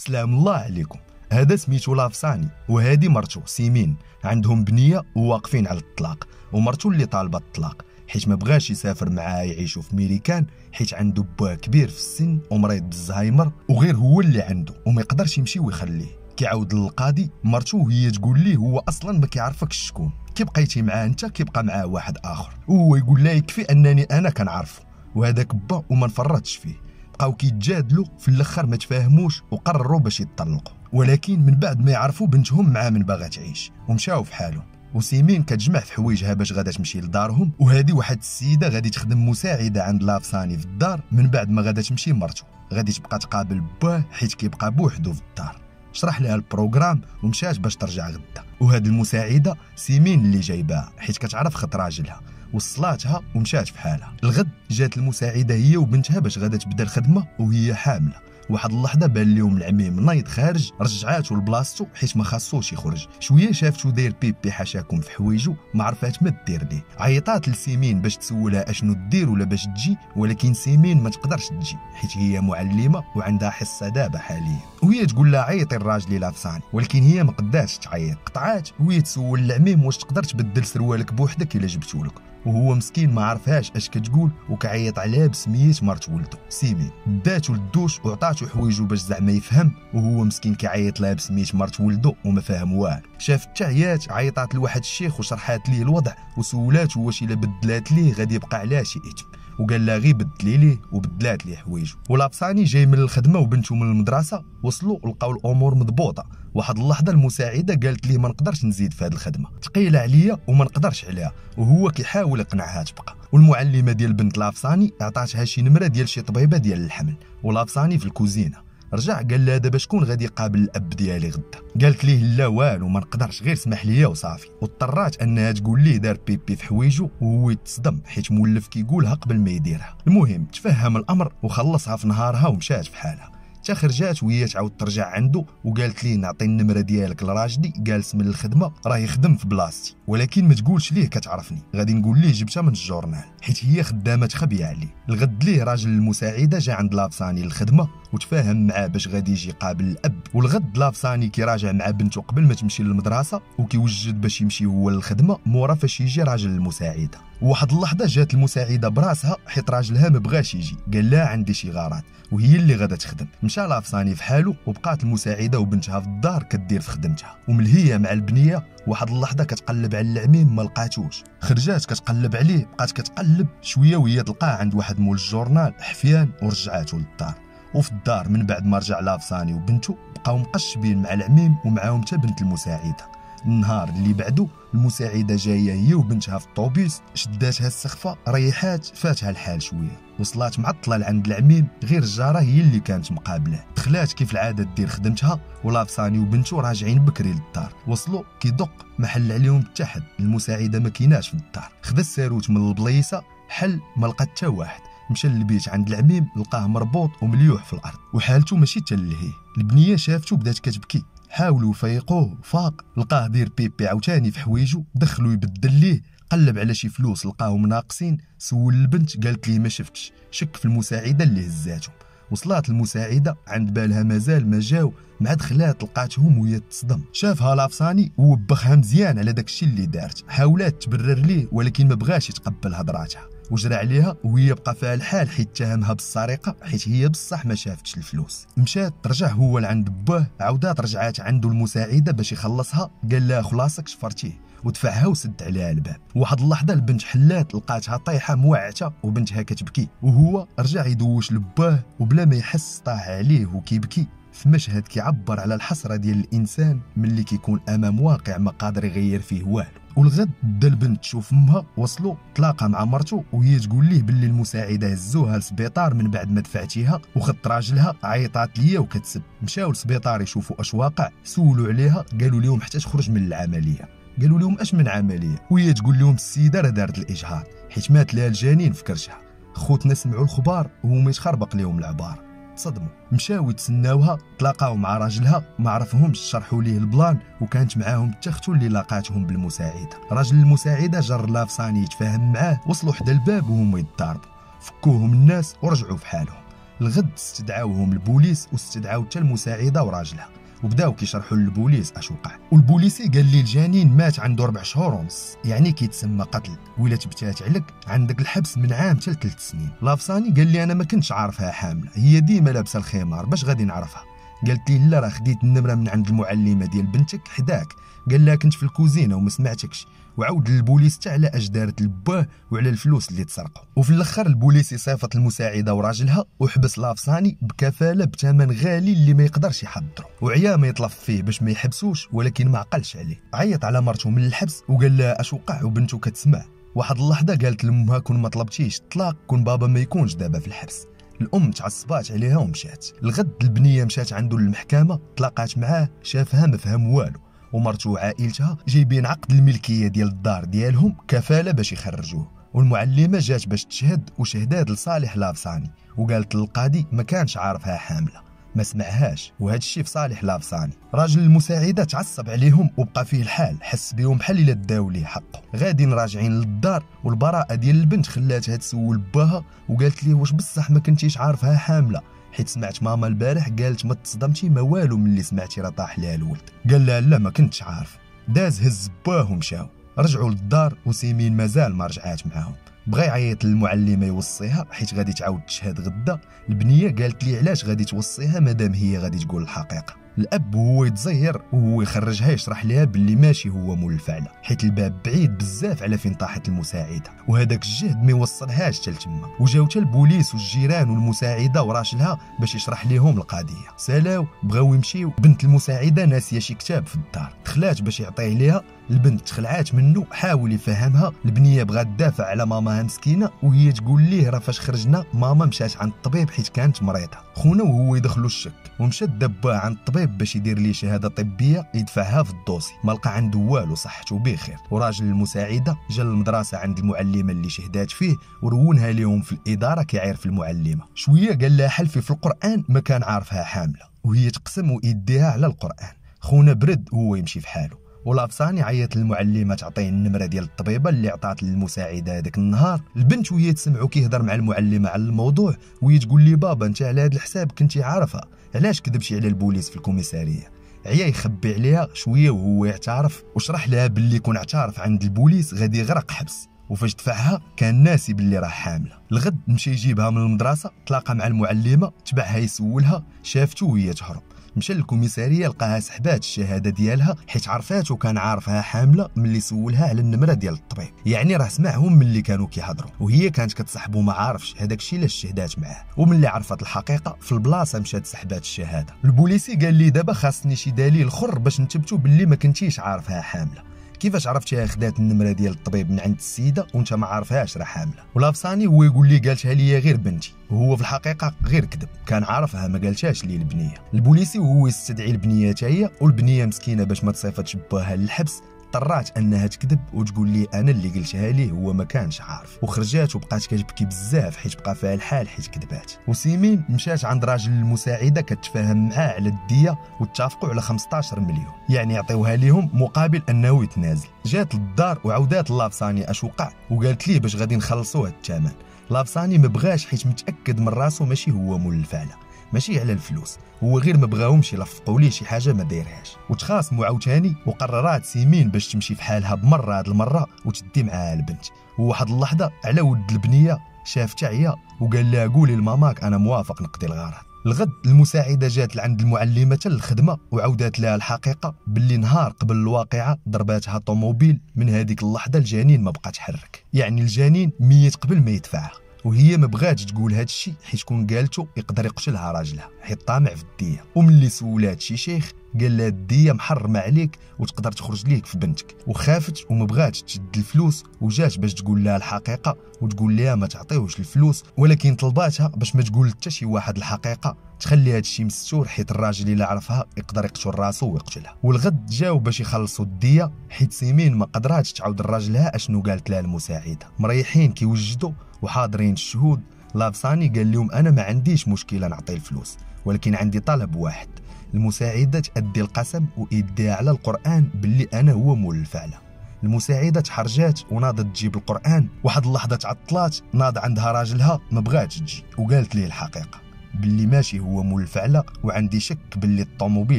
سلام الله عليكم. هذا سميتو لافساني وهذه مرتو سيمين. عندهم بنية وواقفين على الطلاق ومرتو اللي طالبة الطلاق. حيت ما بغاش يسافر معاه يعيشوا في ميريكان حيت عنده باه كبير في السن ومريض بالزهايمر وغير هو اللي عنده وما يقدرش يمشي ويخليه. كيعاود للقاضي مرتو هي تقول ليه هو أصلا ما كيعرفكش شكون. كي بقيتي معاه أنت كيبقى معاه واحد آخر. وهو يقول لا يكفي أنني أنا كنعرفه وهذاك با وما نفرطش فيه. بقاو كيتجادلوا في الأخر ما تفاهموش وقرروا باش يطلقوا ولكن من بعد ما يعرفوا بنتهم مع من باغا تعيش ومشاو في حالهم. وسيمين كتجمع في حوايجها باش غادا تمشي لدارهم. وهذه واحد السيدة غادي تخدم مساعدة عند لافساني في الدار. من بعد ما غادا تمشي مرته غادي تبقى تقابل باه حيت كيبقى بوحدو في الدار. شرح لها ال programme ومشات باش ترجع غدا. وهاد المساعدة سيمين اللي جايباها حيت كتعرف خط راجلها. وصلاتها ومشات في حالها. الغد جات المساعدة هي وبنتها باش غادا تبدا الخدمة وهي حاملة. واحد اللحظة بان لهم العميم نايض خارج رجعاتو لبلاصتو حيت ما خاصوش يخرج. شوية شافتو داير pipi حاشاكم في حوايجو ما عرفات ما دير ليه. عيطات لسيمين باش تسولها أشنو دير ولا باش تجي ولكن سيمين ما تقدرش تجي حيت هي معلمة وعندها حصة دابا حاليا. وهي تقول لها عيطي الراجل لافساني ولكن هي ما قداتش تعيط. قطعات وهي تسول العميم واش تقدر تبدل سروالك بوحدك إلا جبتو لك وهو مسكين ما عرفهاش اش كتقول وكعيط عليها بسمية مرت ولدو سيمين داتو للدوش وعطاتو حوايجو باش زعما يفهم وهو مسكين كيعيط لها بسمية مرت ولدو وما فاهم والو. شاف التعيات عيطات لواحد الشيخ وشرحات ليه الوضع وسولاتو واش إلا بدلات ليه غادي يبقى عليها شي اثم وقال لها غير بدلي ليه وبدلات ليه حوايجو ولابساني جاي من الخدمة وبنته من المدرسة وصلوا لقاو الأمور مضبوطة. واحد اللحظة المساعدة قالت ليه ما نقدرش نزيد في هذه الخدمة. ثقيله عليا وما نقدرش عليها وهو كيحاول يقنعها تبقى. والمعلمة ديال بنت لافساني عطاتها شي نمرة ديال شي طبيبة ديال الحمل. ولافساني في الكوزينة. رجع قال لها دابا شكون غادي يقابل الأب ديالي غدا؟ قالت ليه لا والو ما نقدرش غير سمح لي وصافي. واضطرات أنها تقول ليه دار بيبي في حوايجو وهو يتصدم حيت مولف كيقولها قبل ما يديرها. المهم تفهم الأمر وخلصها في نهارها ومشات في حالها. حتى خرجات وهي تعاود ترجع عنده وقالت ليه نعطي النمرة ديالك لراجلي جالس من الخدمة راه يخدم في بلاصتي. ولكن ما تقولش ليه كتعرفني. غادي نقول ليه جبتها من الجورنال حيت هي خدامة تخبي عليه الغد ليه راجل المساعدة جا عند لابساني الخدمه وتفاهم معاه باش غادي يجي قابل الأب. والغد لافساني كيراجع مع بنته قبل ما تمشي للمدرسة وكيوجد باش يمشي هو للخدمة مورا فاش يجي راجل المساعدة. وواحد اللحظة جات المساعدة براسها حيت راجلها ما بغاش يجي. قال لها عندي شي غارات وهي اللي غادا تخدم. مشى لافساني في حاله وبقات المساعدة وبنتها في الدار كدير في خدمتها. وملهيه مع البنية واحد اللحظة كتقلب على العميم ما لقاتوش. خرجات كتقلب عليه بقات كتقلب. شوية وهي تلقاه عند واحد مول الجورنال حفيان ورجعاتو للدار. وفي الدار من بعد ما رجع لافساني وبنته بقاو مقشبين مع العميم ومعاهم حتى بنت المساعدة. النهار اللي بعدو المساعدة جاية هي وبنتها في الطوبيس شداتها السخفة ريحات فاتها الحال شوية. وصلات معطلة لعند العميم غير الجارة هي اللي كانت مقابلة. دخلات كيف العادة دير خدمتها ولابساني وبنته راجعين بكري للدار. وصلوا كيدق ما حل عليهم حتى حد المساعدة ما كيناش في الدار. خذا الساروت من البليصه حل ما لقى حتى واحد. مشى للبيت عند العميم لقاه مربوط ومليوح في الأرض. وحالته ماشي تلهي البنية شافته بدات كتبكي. حاولوا يفيقوه فاق. لقاه دير بيبي عاوتاني في حوايجو دخلوا يبدل ليه. قلب على شي فلوس لقاهم ناقصين. سول البنت. قالت ليه ما شفتش. شك في المساعدة اللي هزاتهم. وصلات المساعدة. عند بالها مازال ما جاو. مع دخلات لقاتهم وهي تصدم. شافها لافساني. ووبخها مزيان على داكشي اللي دارت. حاولات تبرر ليه. ولكن ما بغاش يتقبل هضراتها. وجرى عليها وهي بقى فيها الحال حيت اتهمها بالسرقة حيت هي بصح ما شافتش الفلوس. مشات رجع هو لعند باه عاودات رجعات عنده المساعدة باش يخلصها قال لها خلاصك شفرتيه ودفعها وسد عليها الباب. واحد اللحظة البنت حلات لقاتها طايحة موعتة وبنتها كتبكي. وهو رجع يدوش لباه وبلا ما يحس طاح عليه وكيبكي. في مشهد كيعبر على الحسرة ديال الإنسان ملي كيكون أمام واقع ما قادر يغير فيه والو. والغد دا البنت تشوف امها وصلوا تلاقى مع مرته وهي تقول ليه باللي المساعدة هزوها للسبيطار من بعد ما دفعتيها وخدت راجلها عيطات ليا وكتسب. مشاو للسبيطار يشوفوا أش واقع سولوا عليها قالوا لهم حتى تخرج من العملية. قالوا لهم أش من عملية؟ وهي تقول لهم السيدة راه دارت الإجهاض حيت مات لها الجنين في كرشها. خوتنا سمعوا الخبار وهما يتخربق لهم العبار. تصدموا مشاو يتسناوها تلاقاو مع راجلها ما عرفهمش شرحوا ليه البلان وكانت معاهم تختو اللي لاقاتهم بالمساعدة. راجل المساعدة جر لافساني يتفاهم معاه وصلوا حدا الباب وهما يتضاربوا فكوهم الناس ورجعوا في حالهم. الغد استدعاوهم البوليس واستدعاو حتى المساعدة وراجلها. وبداو كيشرحوا للبوليس اش وقع والبوليسي قال لي الجنين مات عنده ربع شهور ونص. يعني كيتسمى قتل. ولا تبتات عليك عندك الحبس من عام حتى ثلاث سنين. لافساني قال لي أنا ما كنتش عارفها حامله. هي ديما لابسه الخمار. باش غادي نعرفها؟ قالت لي لا راه خديت النمرة من عند المعلمة ديال بنتك حداك. قال لها كنت في الكوزينة وما سمعتكش. وعاود للبوليس حتى على أش دارت لباه وعلى الفلوس اللي تسرقوا. وفي الأخر البوليس صيفط المساعدة وراجلها وحبس لافساني بكفالة بثمن غالي اللي ما يقدرش يحضره وعيا ما يطلف فيه باش ما يحبسوش ولكن ما عقلش عليه. عيط على مرته من الحبس وقال لها أش وقع وبنته كتسمع. واحد اللحظة قالت لأمها كون ما طلبتيش الطلاق كون بابا ما يكونش دابا في الحبس. الأم تعصبات عليها ومشات. الغد البنية مشات عنده للمحكمه تلاقات معاه شافها ما فهم والو. ومرته وعائلتها جايبين عقد الملكية ديال الدار ديالهم كفالة باش يخرجوه. والمعلمة جات باش تشهد وشهدات لصالح لافساني وقالت للقاضي ما كانش عارفها حاملة. ما سمعهاش وهذا الشيء في صالح لافساني راجل المساعدة تعصب عليهم وبقى فيه الحال حس بهم بحال إلا داو ليه حقه غاديين راجعين للدار والبراءة ديال البنت خلاتها تسول باها وقالت ليه واش بصح ما كنتيش عارفها حاملة. حيت سمعت ماما البارح قالت ما تصدمتي ما والو ملي سمعتي راه طاح لها الولد. قال لها لا ما كنتش عارف. داز هز باه ومشاو رجعوا للدار وسيمين مازال ما رجعات معاهم. بغى يعيط للمعلمة يوصيها حيت غادي تعاود تشهد غدا. البنية قالت لي علاش غادي توصيها؟ مادام هي غادي تقول الحقيقة. الأب هو يتزير وهو يخرجها يشرح لها باللي ماشي هو مول الفعله حيت الباب بعيد بزاف على فين طاحت المساعدة. وهذاك الجهد ما يوصلهاش حتى لتما. حتى البوليس والجيران والمساعدة وراشلها باش يشرح لهم القضية. سالاو بغاو يمشيو. بنت المساعدة ناسية شي كتاب في الدار. دخلات باش يعطيه ليها. البنت تخلعات منه حاول يفهمها. البنية بغات تدافع على ماماها مسكينه وهي تقول ليه راه فاش خرجنا؟ ماما مشات عند الطبيب حيت كانت مريضة. خونا وهو يدخلوا الشك. ومشى دبا عند الطبيب باش يدير ليه شهادة طبية يدفعها في الدوسي. ما لقى عنده والو صحته بخير. وراجل المساعدة جا للمدرسة عند المعلمة اللي شهدات فيه ورونها لهم في الإدارة كيعرف المعلمة. شوية قال لها حلفي في القرآن ما كان عارفها حاملة. وهي تقسم ويديها على القرآن. خونا برد وهو يمشي في حاله. ولابساني عيط للمعلمة تعطيه النمرة ديال الطبيبه اللي عطات للمساعدة هذاك النهار. البنت وهي تسمعو كيهضر مع المعلمة على الموضوع وهي تقول لي بابا أنت على هذا الحساب كنتي عارفة علاش كذبتي على البوليس في الكوميسارية؟ عيا يخبي عليها شوية وهو يعترف وشرح لها باللي كون اعترف عند البوليس غادي يغرق حبس. وفاش دفعها كان ناسي باللي راه حاملة. الغد مشى يجيبها من المدرسة تلاقى مع المعلمة تبعها يسولها شافته وهي تهرب. مشى لل commissariat لقاها سحبات الشهادة ديالها حيت عرفات وكان عارفها حاملة ملي سولها على النمرة ديال الطبيب. يعني راه سمعهم ملي كانوا كيهضروا وهي كانت كتصاحبو ما عارفش هذاك الشيء لاش شهدات معاه. وملي عرفت الحقيقة في البلاصة مشات سحبات الشهادة. البوليسي قال لي دابا خاصني شي دليل اخر باش نثبتوا باللي ما كنتيش عارفها حاملة. كيفاش عرفتيها خدات النمرة ديال الطبيب من عند السيدة وانت ما عارفهاش راه حاملة. ولافساني هو يقول لي قالتها لي غير بنتي. وهو في الحقيقة غير كذب. كان عارفها ما قالتهاش لي البنية. البوليسي وهو يستدعي البنية هي والبنية مسكينة باش ما تصيفطش باها للحبس. اضطرات انها تكذب وتقول لي أنا اللي قلتها ليه هو ما كانش عارف. وخرجات وبقات كتبكي بزاف حيت بقى فيها الحال حيت كذبات. وسيمين مشات عند راجل المساعدة كتفاهم معاه على الدية واتفقوا على 15 مليون. يعني يعطيوها لهم مقابل انه يتنازل. جات للدار وعودات لافساني اش وقع وقالت ليه باش غادي نخلصوا هاد الثمن. لافساني ما بغاش حيت متأكد من راسو ماشي هو مول الفعله ماشي على الفلوس هو غير ما بغاهمش يلفقوا ليه شي حاجة ما دايرهاش. وتخاصموا عاوتاني وقررات سيمين باش تمشي في حالها بمرة هاد المرة وتدي معاها البنت. وواحد اللحظة على ود البنية شاف تعيا وقال لها قولي لماماك أنا موافق نقضي الغرض. الغد المساعدة جات لعند المعلمة الخدمه وعودات لها الحقيقة باللي نهار قبل الواقعة ضرباتها طوموبيل من هذيك اللحظة الجنين ما بقى تحرك يعني الجنين ميت قبل ما يدفعها. وهي ما بغاتش تقول هذا الشيء حيت كون قالته يقدر يقتلها راجلها حيت طامع في الدية. وملي سولات شي شيخ قال لها الدية محرمة عليك وتقدر تخرج ليك في بنتك. وخافت وما بغاتش تشد الفلوس وجات باش تقول لها الحقيقة وتقول لها ما تعطيوش الفلوس ولكن طلباتها باش ما تقول حتى شي واحد الحقيقة. تخلي هذا الشيء مستور حيت الراجل اللي عرفها يقدر يقتل راسو ويقتلها. والغد جاو باش يخلصوا الدية حيت سيمين ما قدراتش تعاود لراجلها أشنو قالت لها المساعدة. مريحين كيوجدوا وحاضرين الشهود لابساني قال لهم أنا ما عنديش مشكلة نعطي الفلوس ولكن عندي طلب واحد. المساعدة تأدي القسم ويديها على القرآن باللي أنا هو مول الفعلة. المساعدة تحرجات وناضت تجيب القرآن. واحد اللحظة تعطلات ناض عندها راجلها ما بغاتش تجي. وقالت ليه الحقيقة باللي ماشي هو مول الفعلة وعندي شك باللي الطوموبيل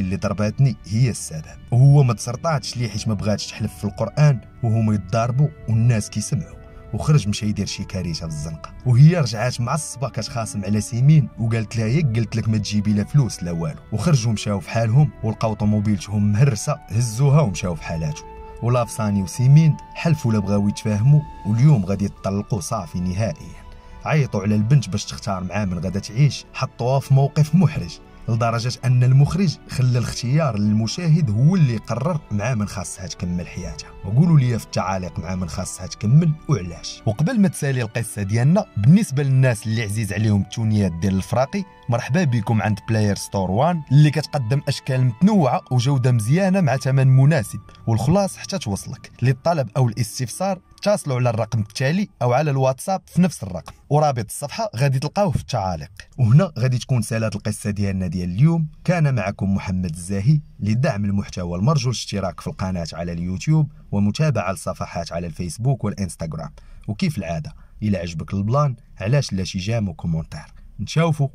اللي ضرباتني هي السبب. وهو ما تسرطاتش ليه حيت ما بغاتش تحلف في القرآن وهما يتضاربوا والناس كيسمعوا. وخرج مشى يدير شي كارثة في الزنقة. وهي رجعات معصبه كتخاصم على سيمين. وقالت لها ياك قلت لك ما تجيبي لا فلوس لا والو. وخرجوا مشاو في حالهم ولقاو طوموبيلتهم مهرسة هزوها ومشاو في حالاتهم. ولافساني وسيمين حلفوا لا بغاو يتفاهموا واليوم غادي يطلقوا صافي نهائيا. عيطوا على البنت باش تختار معاه من غدا تعيش حطوها في موقف محرج. لدرجة أن المخرج خلى الاختيار للمشاهد هو اللي يقرر مع من خاصها تكمل حياتها وقولوا لي في التعاليق مع من خاصها تكمل وعلاش. وقبل ما تسالي القصة ديالنا بالنسبة للناس اللي عزيز عليهم التونيات ديال الفراقي مرحبا بكم عند بلاير ستور 1 اللي كتقدم أشكال متنوعة وجودة مزيانة مع ثمن مناسب والخلاص حتى توصلك. للطلب أو الاستفسار اتصلوا على الرقم التالي أو على الواتساب في نفس الرقم. ورابط الصفحة غادي تلقاوه في التعاليق. وهنا غادي تكون سألات القصة ديالنا ديال اليوم. كان معكم محمد الزاهي لدعم المحتوى المرجو الاشتراك في القناة على اليوتيوب ومتابعة الصفحات على الفيسبوك والإنستغرام. وكيف العادة؟ إلى عجبك ال plan علاش لا شي j'aime و commentaire؟ نتشاوفوا